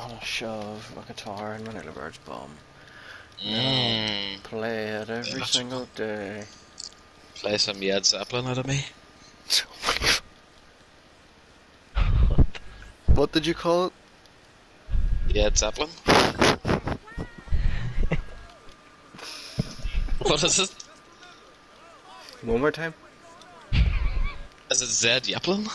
to shove a guitar in Manila Bird's bum. Mm, Play it every that's- single day. play some Led Zeppelin out of me. what did you call it? Led Zeppelin. what is it? One more time. Is it Zed Zeppelin?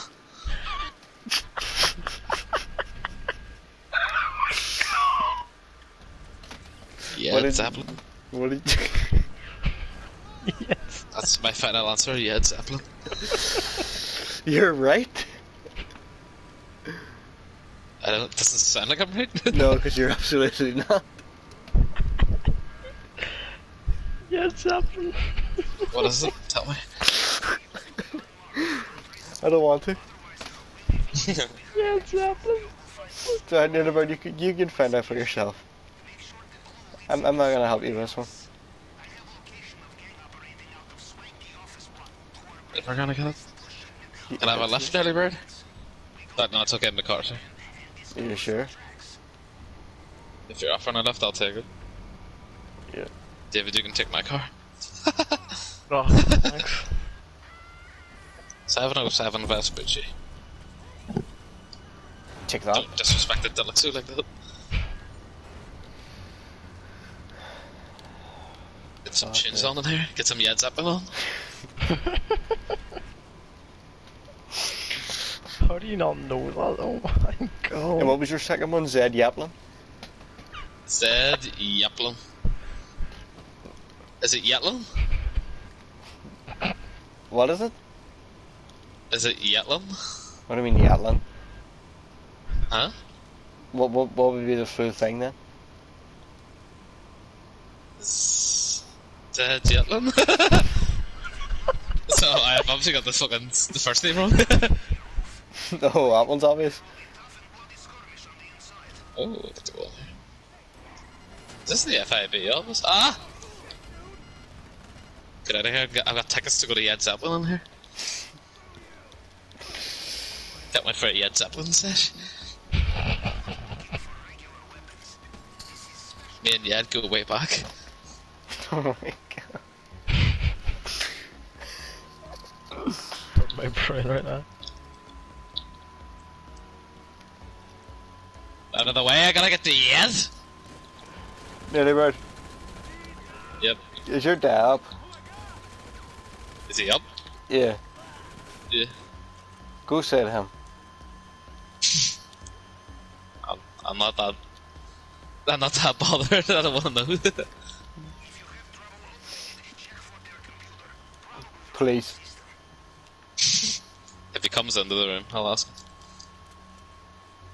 Did- Zeppelin. What did you... yes. That's my final answer. Yeah, Zeppelin. You're right. I don't. Doesn't sound like I'm right. No, because you're absolutely not. Yes, Zeppelin. what is it? Tell me. I don't want to. Yes, Zeppelin. So, Nineveh, you can, you can find out for yourself. I'm, I'm not gonna help you with this one. If we're gonna get it. Can I have a left, early bird? But no, it's okay in the car. Sorry. Are you sure? If you're offering a left, I'll take it. Yeah. David, you can take my car. Oh, thanks. 707 Vespucci. Take that. Don't disrespect the Deluxe like that. Get some Okay. tunes on in here. Get some Led Zeppelin on. How do you not know that? Oh my god. And what was your second one? Zed Yaplin? Zed Zeppelin. Is it Yetlin? What is it? Is it Yetlin? What do you mean Yatlin? Huh? What, what, what would be the full thing then? Yetlin? so I've obviously got the fucking the first name wrong. oh, that one's obvious. oh, look at the wall here. Is this the FIB office? Ah! Get out of here. I've got- I've got tickets to go to Led Zeppelin in here. That went for a Led Zeppelin sesh. Me and Yed go way back. Oh my god. my brain right now. Out of the way, I gotta get to Yed! Nearly bird. Yep. Is your dad up? Is he up? Yeah. Yeah. Go say to him. I'm, I'm not that. I'm not that bothered. I don't want to know. Please. if he comes into the room, I'll ask.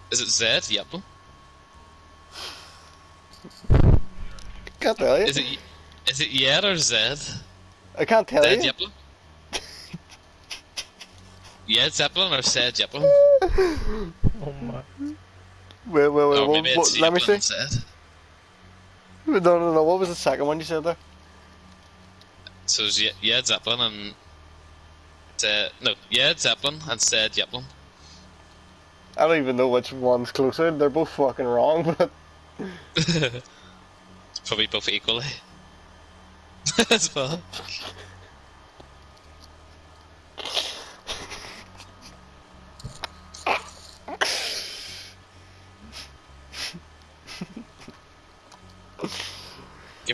Is it Zed? Yep. Can't tell you. Is it is it Yed or Zed? I can't tell Zed you. Zeppelin? Yed Zeppelin or Zed Zeppelin? Oh my. Wait, wait, wait. Oh, what- what- let me see. Zed. No, no, no. What was the second one you said there? So it's Ye- Yed Zeppelin and Zed, no Yed Zeppelin and Zed Zeppelin. I don't even know which one's closer. They're both fucking wrong, but Probably both equally. As well.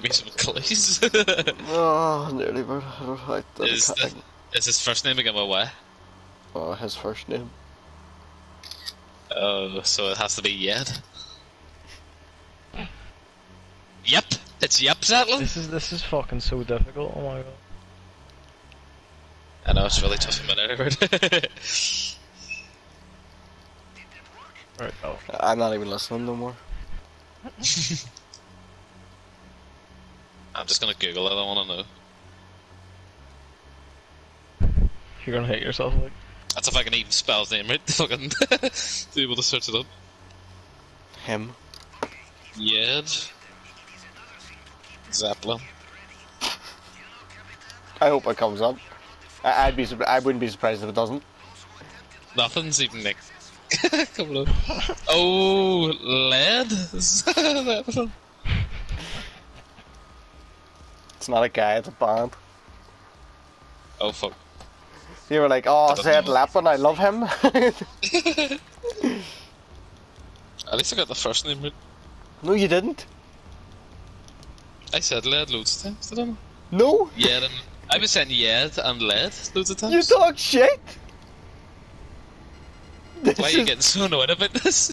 Give me some clues. oh, ah, nearly. But I don't like that. is, I the, can't- is his first name again with Y? Oh, his first name. Oh, so it has to be Yed. Yep, it's Yep Zeppelin. This is this is fucking so difficult. Oh my god. I know it's really tough for me now. Right. Oh. I'm not even listening no more. I'm just gonna Google it. I want to know. You're gonna hate yourself like. That's if I can even spell his name right. Fucking be able to search it up. Him. Yed Zeppelin. I hope it comes up. I I'd be. I wouldn't be surprised if it doesn't. Nothing's even like Come on. Oh, lead. Is that one? It's not a guy, it's a band. oh fuck. You were like, oh, Zed know. Lappin, I love him. At least I got the first name right. no, you didn't. I said lead loads of times, did I? No, Yeah, and I was saying Yed and lead loads of times. you talk shit. Why are you getting so annoyed about this?